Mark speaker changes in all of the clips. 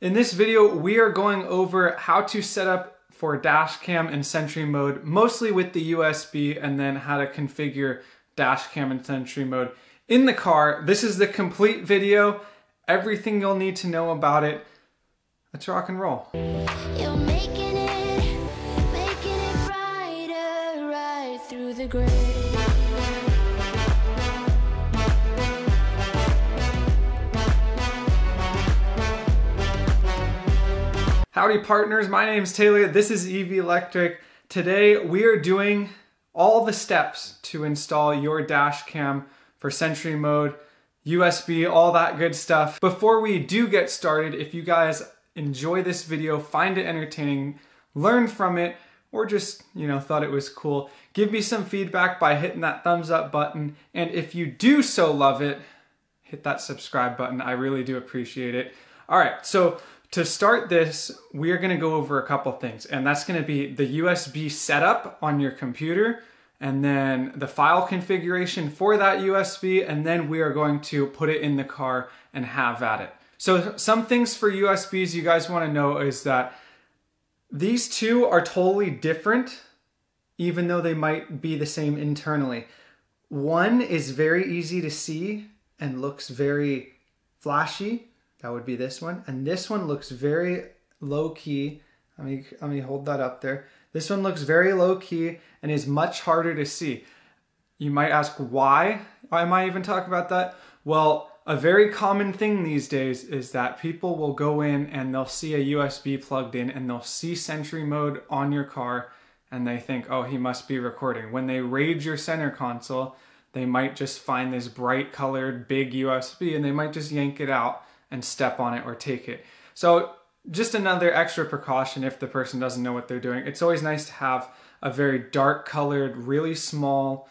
Speaker 1: In this video, we are going over how to set up for dash cam and Sentry mode, mostly with the USB, and then how to configure dash cam and Sentry mode in the car. This is the complete video, everything you'll need to know about it. Let's rock and roll.
Speaker 2: It, right through the gray.
Speaker 1: Howdy partners, my name is Taylor, this is EV Electric. Today we are doing all the steps to install your dash cam for Sentry mode, USB, all that good stuff. Before we do get started, if you guys enjoy this video, find it entertaining, learn from it, or just, you know, thought it was cool, give me some feedback by hitting that thumbs up button. And if you do so love it, hit that subscribe button. I really do appreciate it. All right, so to start this, we are going to go over a couple things, and that's going to be the USB setup on your computer, and then the file configuration for that USB, and then we are going to put it in the car and have at it. So, some things for USBs you guys want to know is that these two are totally different, even though they might be the same internally. One is very easy to see and looks very flashy, that would be this one. And this one looks very low key. Let me, let me hold that up there. This one looks very low key and is much harder to see. You might ask why am I even talking about that? Well, a very common thing these days is that people will go in and they'll see a USB plugged in and they'll see Sentry mode on your car and they think, oh, he must be recording. When they raid your center console, they might just find this bright colored big USB and they might just yank it out and step on it or take it. So just another extra precaution if the person doesn't know what they're doing. It's always nice to have a very dark colored, really small,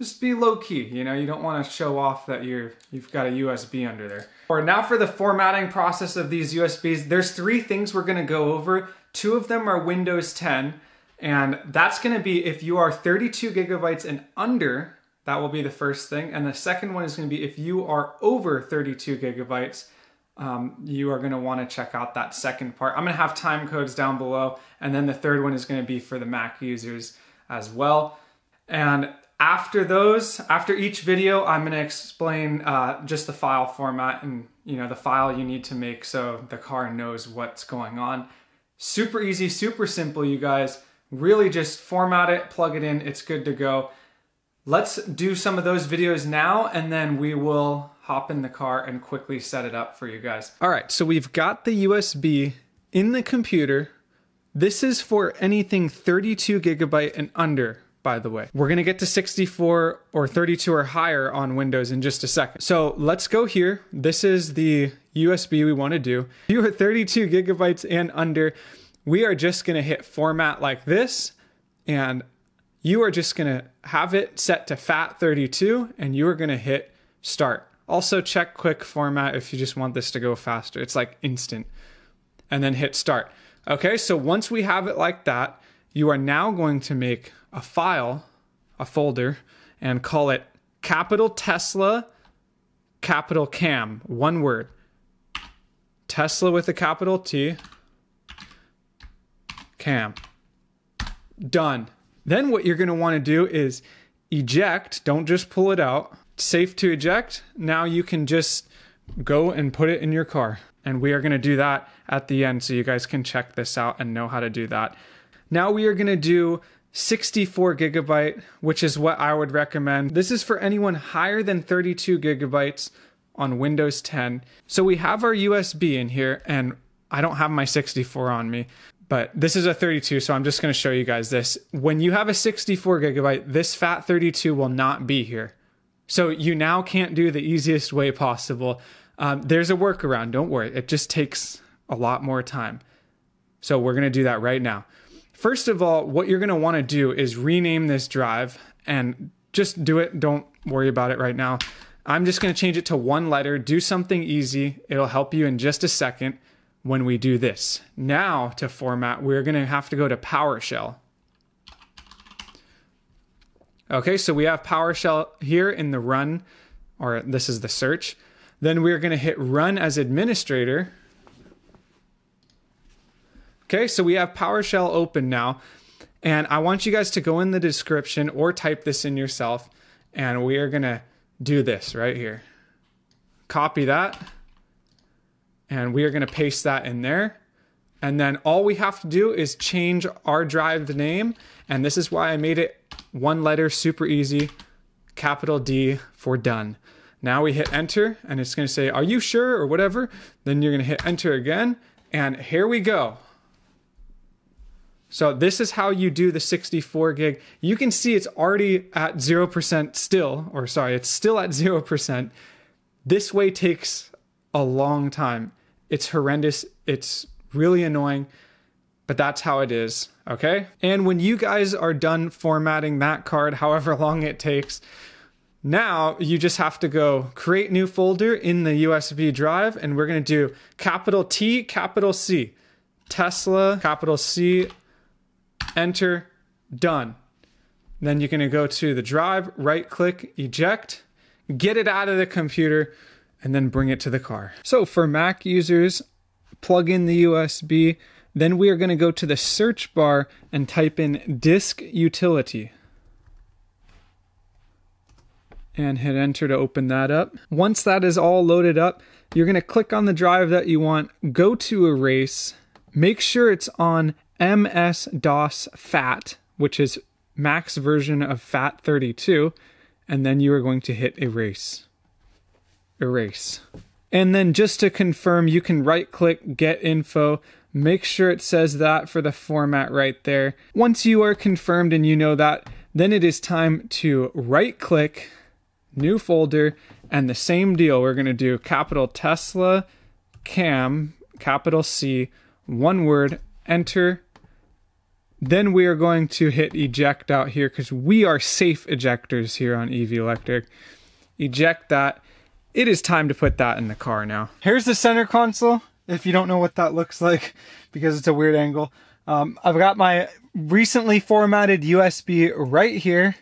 Speaker 1: just be low key, you know, you don't want to show off that you're you've got a USB under there. Or now for the formatting process of these USBs, there's three things we're going to go over. Two of them are Windows 10, and that's going to be if you are 32 gigabytes and under, that will be the first thing. And the second one is going to be if you are over 32 gigabytes, um, you are going to want to check out that second part. I'm going to have time codes down below, and then the third one is going to be for the Mac users as well. And after those, after each video, I'm going to explain uh, just the file format and you know the file you need to make so the car knows what's going on. Super easy, super simple, you guys. Really just format it, plug it in, it's good to go. Let's do some of those videos now, and then we will hop in the car and quickly set it up for you guys. All right, so we've got the USB in the computer. This is for anything 32 gigabyte and under, by the way. We're gonna get to 64 or 32 or higher on Windows in just a second. So let's go here. This is the USB we wanna do. If you are 32 gigabytes and under, we are just gonna hit format like this, and you are just gonna have it set to FAT32, and you are gonna hit start. Also, check quick format if you just want this to go faster. It's like instant. And then hit start. Okay, so once we have it like that, you are now going to make a file, a folder, and call it capital Tesla, capital Cam, one word. Tesla with a capital T, Cam. Done. Then what you're going to want to do is eject, don't just pull it out safe to eject, now you can just go and put it in your car. And we are going to do that at the end so you guys can check this out and know how to do that. Now we are going to do 64 gigabyte, which is what I would recommend. This is for anyone higher than 32 gigabytes on Windows 10. So we have our USB in here and I don't have my 64 on me, but this is a 32, so I'm just going to show you guys this. When you have a 64 gigabyte, this FAT32 will not be here. So you now can't do the easiest way possible. Um, there's a workaround. Don't worry. It just takes a lot more time. So we're going to do that right now. First of all, what you're going to want to do is rename this drive and just do it. Don't worry about it right now. I'm just going to change it to one letter, do something easy. It'll help you in just a second when we do this. Now, to format, we're going to have to go to PowerShell. Okay, so we have PowerShell here in the run, or this is the search. Then we're going to hit run as administrator. Okay, so we have PowerShell open now. And I want you guys to go in the description or type this in yourself. And we are going to do this right here. Copy that. And we are going to paste that in there. And then all we have to do is change our drive name. And this is why I made it one letter, super easy, capital D for done. Now we hit enter and it's going to say, Are you sure? or whatever. Then you're going to hit enter again. And here we go. So this is how you do the 64 gig. You can see it's already at 0% still, or sorry, it's still at 0%. This way takes a long time. It's horrendous. It's really annoying, but that's how it is, okay? And when you guys are done formatting that card, however long it takes, now you just have to go create new folder in the USB drive, and we're gonna do capital T, capital C, Tesla, capital C, enter, done. Then you're to go to the drive, right click, eject, get it out of the computer, and then bring it to the car. So for Mac users, plug in the USB. Then we are going to go to the search bar and type in disk utility. And hit enter to open that up. Once that is all loaded up, you're going to click on the drive that you want, go to erase, make sure it's on MS DOS FAT, which is Mac's version of FAT32, and then you are going to hit erase. Erase. And then just to confirm, you can right click get info. Make sure it says that for the format right there. Once you are confirmed and you know that, then it is time to right click, new folder, and the same deal. We're to do capital Tesla, cam, capital C, one word, enter. Then we are going to hit eject out here because we are safe ejectors here on EV Electric. Eject that. It is time to put that in the car now. Here's the center console. If you don't know what that looks like because it's a weird angle. Um, I've got my recently formatted USB right here.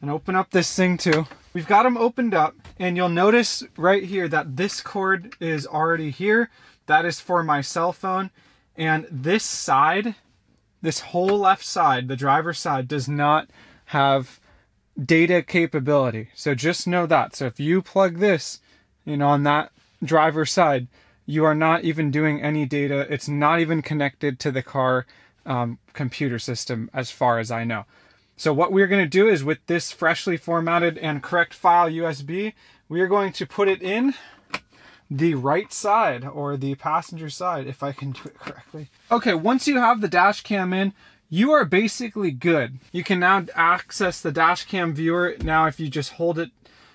Speaker 1: And open up this thing too. We've got them opened up and you'll notice right here that this cord is already here. That is for my cell phone. And this side, this whole left side, the driver's side, does not have data capability. So just know that. So if you plug this, know, on that driver's side, you are not even doing any data. It's not even connected to the car um, computer system, as far as I know. So what we're going to do is with this freshly formatted and correct file USB, we are going to put it in the right side or the passenger side if I can do it correctly. Okay, once you have the dash cam in, you are basically good. You can now access the dash cam viewer now if you just hold it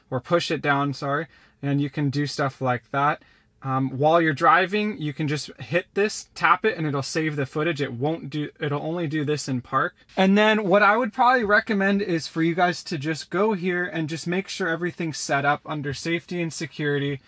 Speaker 1: or push it down, sorry, and you can do stuff like that. Um, while you're driving, you can just hit this, tap it, and it'll save the footage. It won't do, it'll only do this in park. And then what I would probably recommend is for you guys to just go here and just make sure everything's set up under safety and security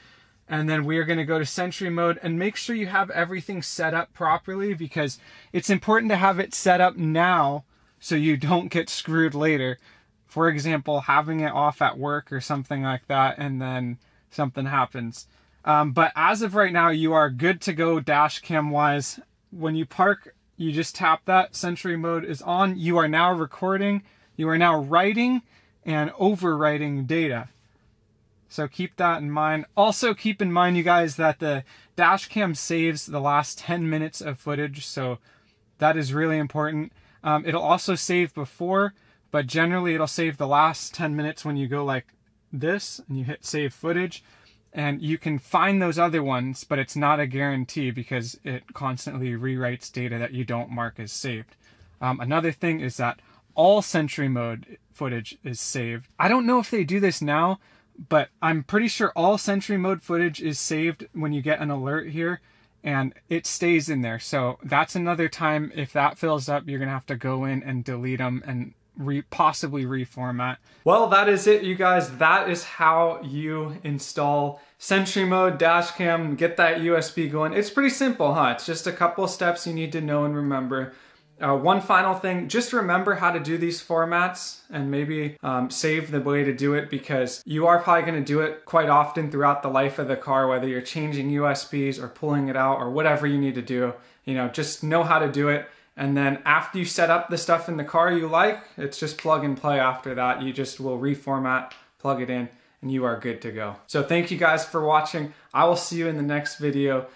Speaker 1: and then we are going to go to Sentry mode and make sure you have everything set up properly because it's important to have it set up now so you don't get screwed later. For example, having it off at work or something like that and then something happens. Um, but as of right now, you are good to go dash cam wise. When you park, you just tap that. Sentry mode is on. You are now recording. You are now writing and overwriting data. So keep that in mind. Also keep in mind, you guys, that the dash cam saves the last 10 minutes of footage. So that is really important. Um, it'll also save before, but generally it'll save the last 10 minutes when you go like this and you hit save footage. And you can find those other ones, but it's not a guarantee because it constantly rewrites data that you don't mark as saved. Um, another thing is that all Sentry mode footage is saved. I don't know if they do this now, but I'm pretty sure all Sentry mode footage is saved when you get an alert here and it stays in there. So that's another time if that fills up, you're to have to go in and delete them and re- possibly reformat. Well, that is it, you guys. That is how you install Sentry mode dash cam, get that USB going. It's pretty simple, huh? It's just a couple steps you need to know and remember. Uh, one final thing, just remember how to do these formats and maybe um, save the way to do it because you are probably going to do it quite often throughout the life of the car, whether you're changing USBs or pulling it out or whatever you need to do. You know, just know how to do it. And then after you set up the stuff in the car you like, it's just plug and play after that. You just will reformat, plug it in, and you are good to go. So thank you guys for watching. I will see you in the next video.